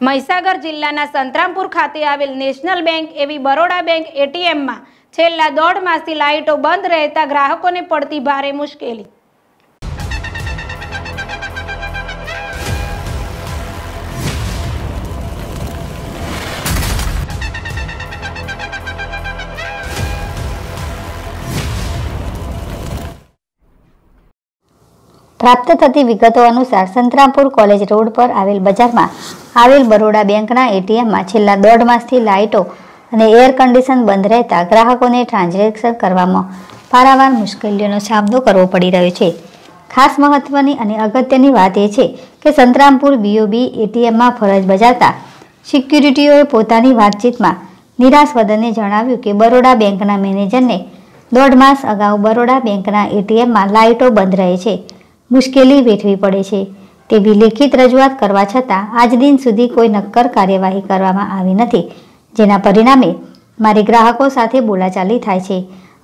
મહીસાગર જિલ્લાના સંતરામપુર ખાતે આવેલ નેશનલ બેંક એવી બરોડા બેંક એટીએમમાં છેલ્લા દોઢ માસથી લાઇટો બંધ રહેતા ગ્રાહકોને પડતી ભારે મુશ્કેલી. પ્રાપ્ત થતી વિગતો અનુસાર સંતરામપુર કોલેજ રોડ પર આવેલ બજારમાં આવેલ બરોડા બેંકના એટીએમમાં છેલ્લા દોઢ માસથી લાઇટો અને એર કન્ડિશન બંધ રહેતા ગ્રાહકોને ટ્રાન્ઝેક્શન કરવામાં પારાવાર મુશ્કેલીઓનો સામનો કરવો પડી રહ્યો છે. ખાસ મહત્વની અને અગત્યની વાત એ છે કે સંતરામપુર બીઓબી એટીએમમાં ફરજ બજાવતા સિક્યુરિટીઓએ પોતાની વાતચીતમાં નિરાશ વદને જણાવ્યું કે બરોડા બેંકના મેનેજરને દોઢ માસ અગાઉ બરોડા બેંકના એટીએમમાં લાઇટો બંધ રહે છે. મુશ્કેલી વેઠવી પડે છે. તેવી લેખિત રજૂઆત કરવા છતાં આજ દિન સુધી કોઈ નક્કર કાર્યવાહી કરવામાં આવી નથી, જેના પરિણામે મારી ગ્રાહકો સાથે બોલાચાલી થાય છે.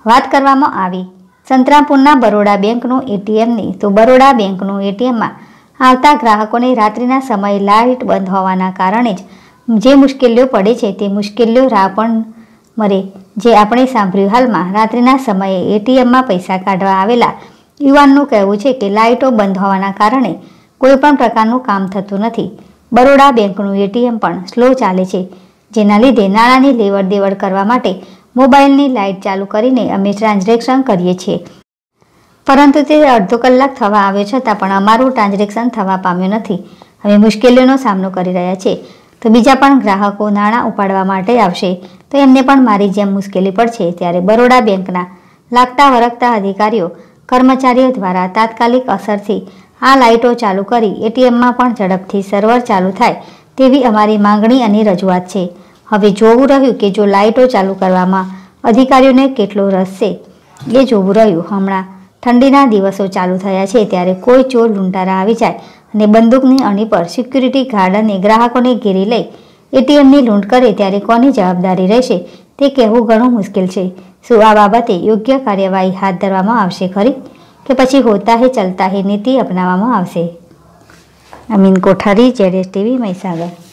વાત કરવામાં આવી, સંતરામપુરના બરોડા બેંકનું એટીએમની તો બરોડા બેંકનું એટીએમમાં આવતા ગ્રાહકોને રાત્રિના સમયે લાઇટ બંધ હોવાના કારણે જ જે મુશ્કેલીઓ પડે છે તે મુશ્કેલીઓ રાહ પણ મરે. જે આપણે સાંભળ્યું હાલમાં રાત્રિના સમયે એટીએમમાં પૈસા કાઢવા આવેલા યુવાનનું કહેવું છે કે લાઇટો બંધ હોવાના કારણે કોઈપણ પ્રકારનું કામ થતું નથી. બરોડા બેંકનું એટીએમ પણ સ્લો ચાલે છે, જેના લીધે નાણાંની લેવડ દેવડ કરવા માટે મોબાઈલની લાઇટ ચાલુ કરીને અમે ટ્રાન્ઝેક્શન કરીએ છીએ. પરંતુ તે અડધો કલાક થવા આવ્યો છતાં પણ અમારું ટ્રાન્ઝેક્શન થવા પામ્યું નથી. અમે મુશ્કેલીઓનો સામનો કરી રહ્યા છીએ તો બીજા પણ ગ્રાહકો નાણાં ઉપાડવા માટે આવશે, તો એમને પણ મારી જેમ મુશ્કેલી પડશે ત્યારે બરોડા બેંકના લાગતા વરગતા અધિકારીઓ કર્મચારીઓ દ્વારા તાત્કાલિક અસરથી આ લાઇટો ચાલુ કરી એટીએમમાં પણ ઝડપથી સર્વર ચાલુ થાય તેવી અમારી માંગણી અને રજૂઆત છે. હવે જોવું રહ્યું કે જો લાઇટો ચાલુ કરવામાં અધિકારીઓને કેટલો રસ છે, એ જોવું રહ્યું. હમણાં ઠંડીના દિવસો ચાલુ થયા છે ત્યારે કોઈ ચોર લૂંટારા આવી જાય અને બંદૂકની અણી પર સિક્યુરિટી ગાર્ડ અને ગ્રાહકોને ઘેરી લઈ એટીએમની લૂંટ કરે ત્યારે કોની જવાબદારી રહેશે, તે કહેવું ઘણું મુશ્કેલ છે. શું આ બાબતે યોગ્ય કાર્યવાહી હાથ ધરવામાં આવશે ખરી કે પછી હોતા હે ચલતા હે નીતિ અપનાવવામાં આવશે? અમીન કોઠારી, જેડેશ ટીવી, મહીસાગર.